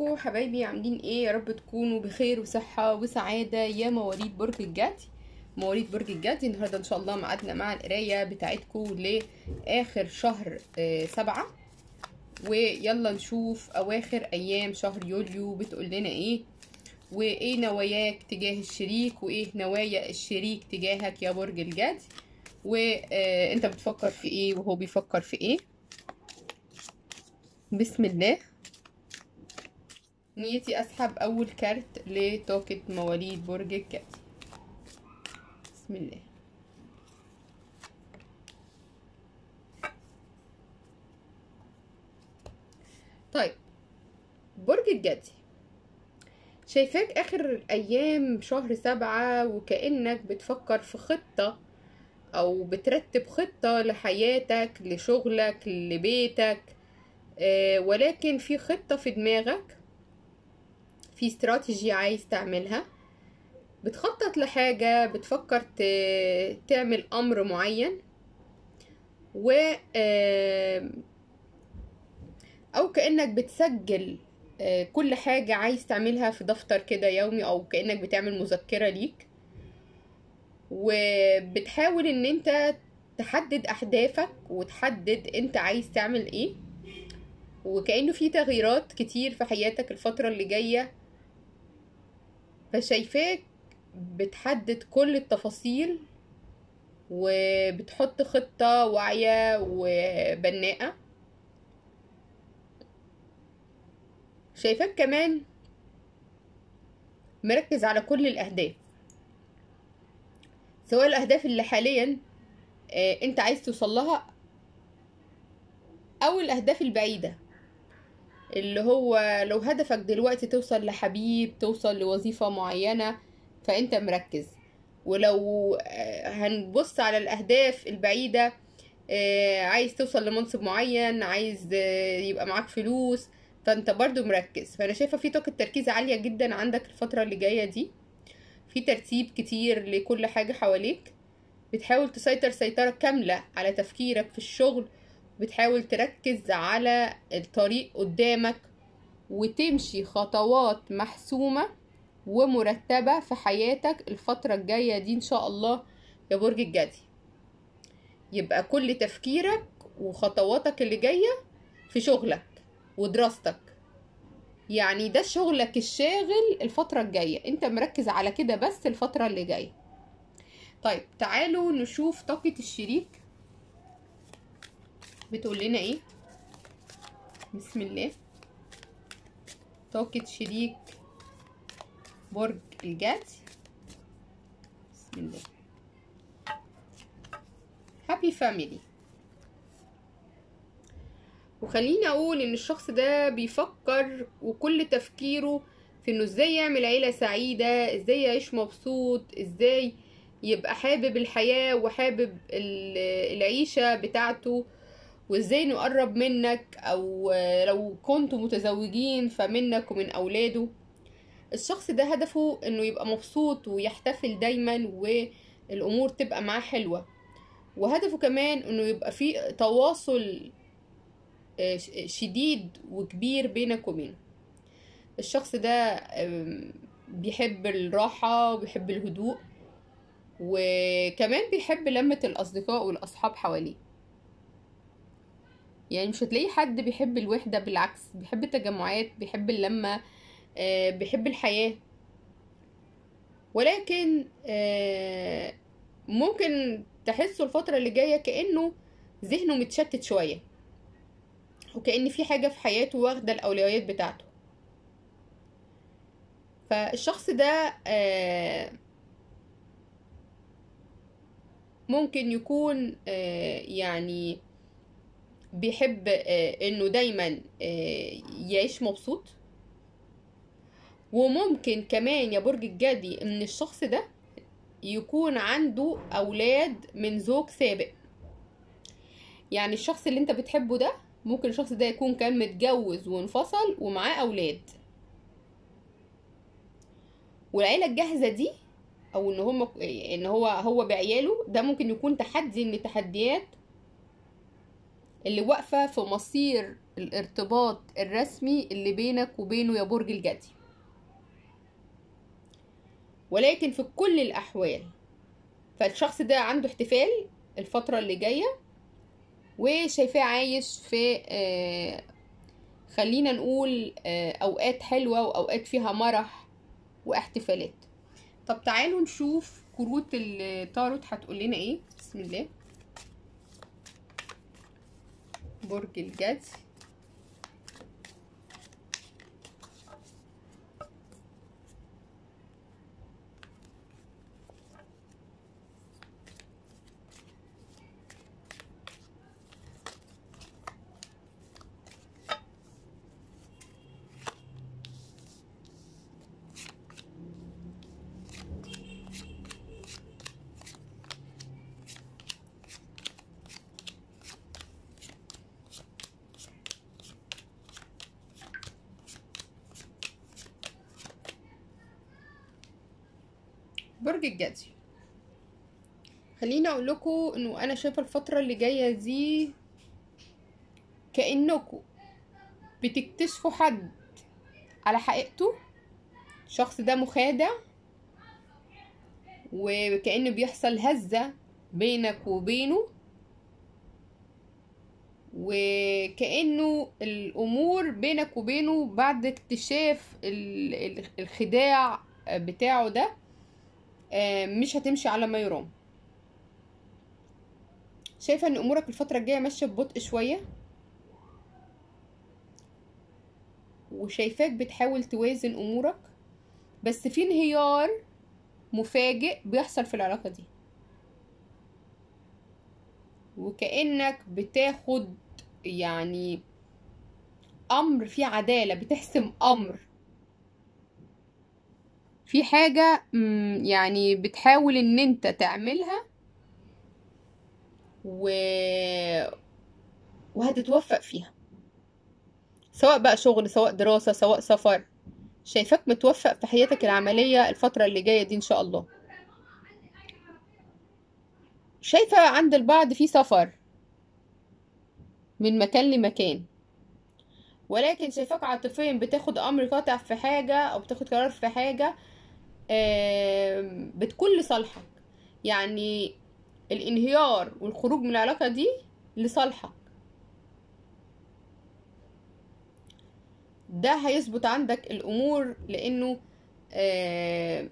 ازيكم حبايبي عاملين إيه؟ يا رب تكونوا بخير وصحة وسعادة. يا مواليد برج الجدي. مواليد برج الجدي النهاردة إن شاء الله ميعادنا مع القراية بتاعتكم لآخر شهر آه سبعة. ويلا نشوف أواخر أيام شهر يوليو. بتقول لنا إيه؟ وإيه نواياك تجاه الشريك؟ وإيه نوايا الشريك تجاهك يا برج الجدي؟ وانت بتفكر في إيه؟ وهو بيفكر في إيه؟ بسم الله. نيتي أسحب أول كارت لطاقة مواليد برج الجدي بسم الله. طيب برج الجدي. شايفاك آخر أيام شهر سبعة وكأنك بتفكر في خطة أو بترتب خطة لحياتك لشغلك لبيتك آه ولكن في خطة في دماغك؟ في استراتيجي عايز تعملها. بتخطط لحاجة بتفكر تعمل أمر معين. و أو كأنك بتسجل كل حاجة عايز تعملها في دفتر كده يومي أو كأنك بتعمل مذكرة ليك. وبتحاول إن أنت تحدد أهدافك وتحدد أنت عايز تعمل إيه. وكأنه في تغييرات كتير في حياتك الفترة اللي جاية. فشايفاك بتحدد كل التفاصيل وبتحط خطة واعية وبناءة. شايفاك كمان مركز على كل الأهداف. سواء الأهداف اللي حاليا أنت عايز توصل لها أو الأهداف البعيدة. اللي هو لو هدفك دلوقتي توصل لحبيب توصل لوظيفة معينة فأنت مركز. ولو هنبص على الأهداف البعيدة عايز توصل لمنصب معين عايز يبقى معاك فلوس فأنت برضو مركز. فأنا شايفة في طاقة تركيز عالية جدا عندك الفترة اللي جاية دي. في ترتيب كتير لكل حاجة حواليك. بتحاول تسيطر سيطرة كاملة على تفكيرك في الشغل بتحاول تركز على الطريق قدامك وتمشي خطوات محسومة ومرتبة في حياتك الفترة الجاية دي إن شاء الله يا برج الجدي. يبقى كل تفكيرك وخطواتك اللي جاية في شغلك ودراستك. يعني ده شغلك الشاغل الفترة الجاية. أنت مركز على كده بس الفترة اللي جاية. طيب تعالوا نشوف طاقة الشريك. بتقول لنا إيه؟ بسم الله. طاقة شريك برج الجدي بسم الله. هابي فاميلي وخليني أقول إن الشخص ده بيفكر وكل تفكيره في إنه إزاي يعمل عيلة سعيدة إزاي يعيش مبسوط إزاي يبقى حابب الحياة وحابب العيشة بتاعته. وازاي نقرب منك أو لو كنتوا متزوجين فمنك ومن أولاده. الشخص ده هدفه إنه يبقى مبسوط ويحتفل دايما والأمور تبقى معاه حلوة. وهدفه كمان إنه يبقى في تواصل شديد وكبير بينك وبينه. الشخص ده بيحب الراحة وبيحب الهدوء وكمان بيحب لمة الأصدقاء والأصحاب حواليه. يعني مش هتلاقي حد بيحب الوحدة بالعكس بيحب التجمعات بيحب اللمة بيحب الحياة. ولكن ممكن تحسوا الفترة اللي جاية كأنه ذهنه متشتت شوية وكأن في حاجة في حياته واخدة الأولويات بتاعته. فالشخص ده ممكن يكون يعني بيحب إنه دايما يعيش مبسوط. وممكن كمان يا برج الجدي إن الشخص ده يكون عنده أولاد من زوج سابق. يعني الشخص اللي أنت بتحبه ده ممكن الشخص ده يكون كان متجوز وانفصل ومعاه أولاد. والعيلة الجاهزة دي أو إن هم إن هو هو بعياله ده ممكن يكون تحدي من التحديات اللي واقفة في مصير الارتباط الرسمي اللي بينك وبينه يا برج الجدي. ولكن في كل الأحوال فالشخص ده عنده احتفال الفترة اللي جاية وشايفاه عايش في آه خلينا نقول آه أوقات حلوة وأوقات فيها مرح واحتفالات. طب تعالوا نشوف كروت التاروت هتقول لنا إيه. بسم الله. որ գիլգեց برج الجدي خليني أقول إنه أنا شايفة الفترة اللي جاية دي كأنكم بتكتشفوا حد على حقيقته. الشخص ده مخادع وكأنه بيحصل هزة بينك وبينه. وكأنه الأمور بينك وبينه بعد اكتشاف الخداع بتاعه ده مش هتمشي على ما يرام. شايفة إن أمورك الفترة الجاية ماشية ببطء شوية؟ وشايفاك بتحاول توازن أمورك بس في انهيار مفاجئ بيحصل في العلاقة دي. وكأنك بتاخد يعني أمر فيه عدالة بتحسم أمر. في حاجة يعني بتحاول إن أنت تعملها و... وهتتوفق فيها. سواء بقى شغل سواء دراسة سواء سفر. شايفاك متوفق في حياتك العملية الفترة اللي جاية دي إن شاء الله. شايفة عند البعض في سفر من مكان لمكان. ولكن شايفاك عاطفيا بتاخد أمر قاطع في حاجة أو بتاخد قرار في حاجة بتكون لصالحك. يعني الانهيار والخروج من العلاقة دي لصالحك. ده هيظبط عندك الأمور لأنه آه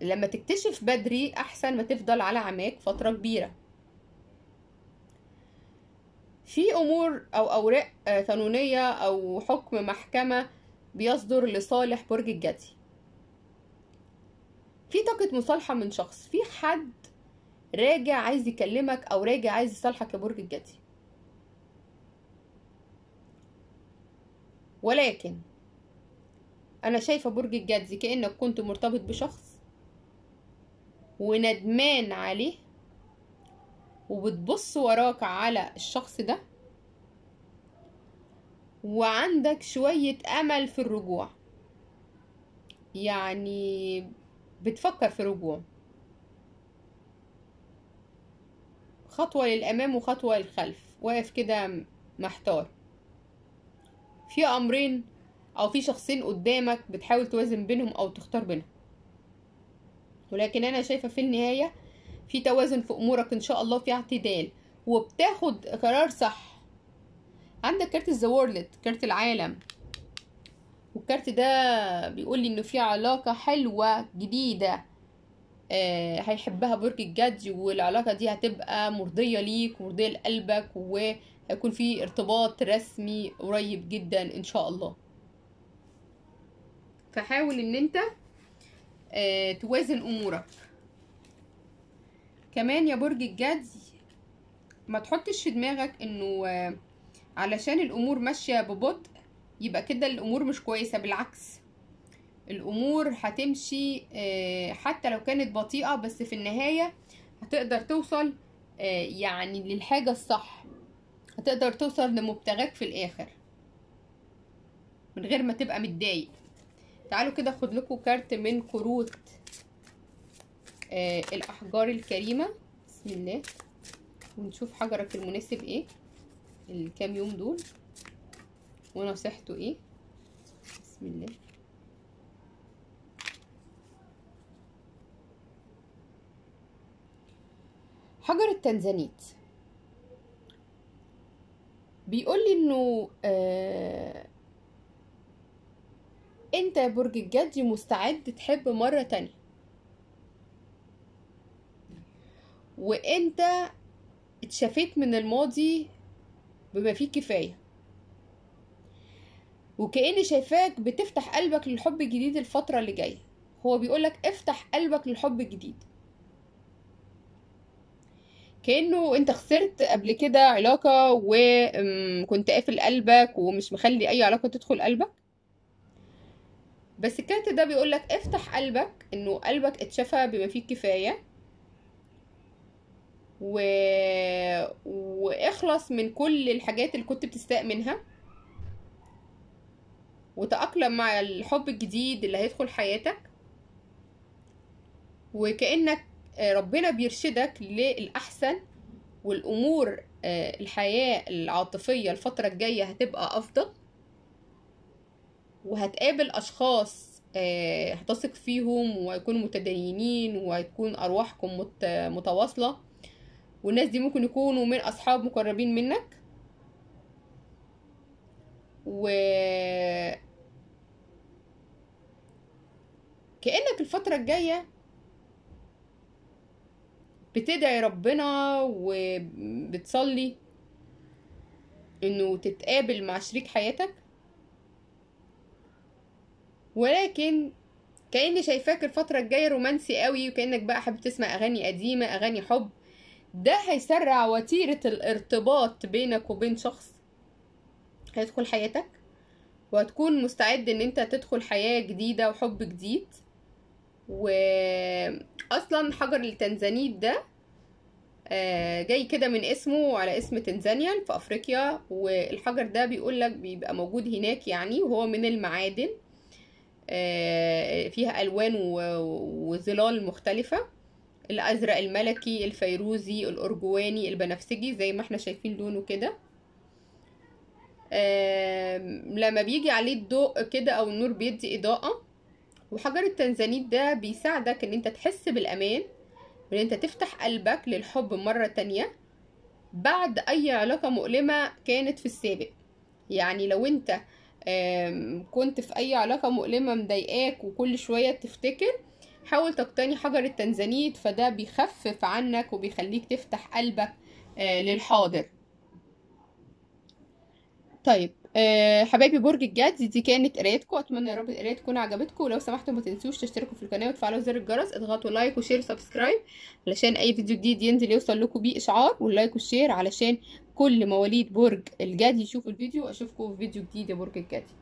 لما تكتشف بدري أحسن ما تفضل على عماك فترة كبيرة. في أمور أو أوراق قانونية أو حكم محكمة بيصدر لصالح برج الجدي. في طاقة مصالحة من شخص في حد راجع عايز يكلمك أو راجع عايز يصالحك يا برج الجدي. ولكن أنا شايفة برج الجدي كأنك كنت مرتبط بشخص وندمان عليه وبتبص وراك على الشخص ده وعندك شوية أمل في الرجوع. يعني بتفكر في رجوع. خطوة للأمام وخطوة للخلف. واقف كده محتار. في أمرين أو في شخصين قدامك بتحاول توازن بينهم أو تختار بينهم. ولكن أنا شايفة في النهاية في توازن في أمورك إن شاء الله في اعتدال. وبتاخد قرار صح. عندك كارت the world كارت العالم. والكارت ده بيقول لي إنه في علاقة حلوة جديدة آه هيحبها برج الجدي والعلاقة دي هتبقى مرضية ليك ومرضية لقلبك وهيكون في ارتباط رسمي قريب جدا إن شاء الله. فحاول إن أنت آه توازن أمورك. كمان يا برج الجدي ما تحطش في دماغك إنه آه علشان الأمور ماشية ببطء يبقى كده الأمور مش كويسة بالعكس. الأمور هتمشي حتى لو كانت بطيئة بس في النهاية هتقدر توصل يعني للحاجة الصح. هتقدر توصل لمبتغاك في الآخر من غير ما تبقى متضايق. تعالوا كده خد لكم كارت من كروت الأحجار الكريمة. بسم الله. ونشوف حجرك المناسب إيه الكام يوم دول. ونصيحته إيه؟ بسم الله. حجر التنزانيت. بيقول لي إنه آه أنت يا برج الجدي مستعد تحب مرة تانية. وأنت اتشافيت من الماضي بما فيه كفاية. وكأني شايفاك بتفتح قلبك للحب الجديد الفترة اللي جاية. هو بيقولك افتح قلبك للحب الجديد. كأنه انت خسرت قبل كده علاقة وكنت قافل قلبك ومش مخلي أي علاقة تدخل قلبك. بس الكارت ده بيقولك افتح قلبك إنه قلبك اتشفى بما فيه الكفاية. و... واخلص من كل الحاجات اللي كنت بتستاء منها وتأقلم مع الحب الجديد اللي هيدخل حياتك. وكأنك ربنا بيرشدك للأحسن والأمور الحياة العاطفية الفترة الجاية هتبقى أفضل. وهتقابل أشخاص هتثق فيهم ويكونوا متدينين وهتكون أرواحكم متواصلة. والناس دي ممكن يكونوا من أصحاب مقربين منك. و كأنك الفترة الجاية بتدعي ربنا وبتصلي إنه تتقابل مع شريك حياتك ولكن كأني شايفاك الفترة الجاية رومانسي قوي وكأنك بقى حابب تسمع أغاني قديمة أغاني حب. ده هيسرع وتيرة الارتباط بينك وبين شخص. هيدخل حياتك وهتكون مستعد إن أنت تدخل حياة جديدة وحب جديد. واصلا حجر التنزانيت ده جاي كده من اسمه على اسم تنزانيا في أفريقيا. والحجر ده بيقول لك بيبقى موجود هناك يعني وهو من المعادن فيها ألوان وظلال مختلفة. الأزرق الملكي الفيروزي الارجواني البنفسجي زي ما إحنا شايفين لونه كده. لما بيجي عليه الضوء كده أو النور بيدي إضاءة وحجر التنزانيت ده بيساعدك إن أنت تحس بالأمان وإن أنت تفتح قلبك للحب مرة تانية بعد أي علاقة مؤلمة كانت في السابق. يعني لو أنت كنت في أي علاقة مؤلمة مضايقاك وكل شوية تفتكر حاول تقتني حجر التنزانيت فده بيخفف عنك وبيخليك تفتح قلبك للحاضر. طيب أه حبايبي برج الجدي دي كانت قرايتكم. أتمنى يا رب القراية تكون عجبتكم. ولو سمحتوا ما تنسوش تشتركوا في القناة وتفعلوا زر الجرس. اضغطوا like و share و subscribe علشان أي فيديو جديد ينزل يوصل لكم بيه إشعار. وال like وال share علشان كل مواليد برج الجدي يشوفوا الفيديو. أشوفكم في فيديو جديد يا برج الجدي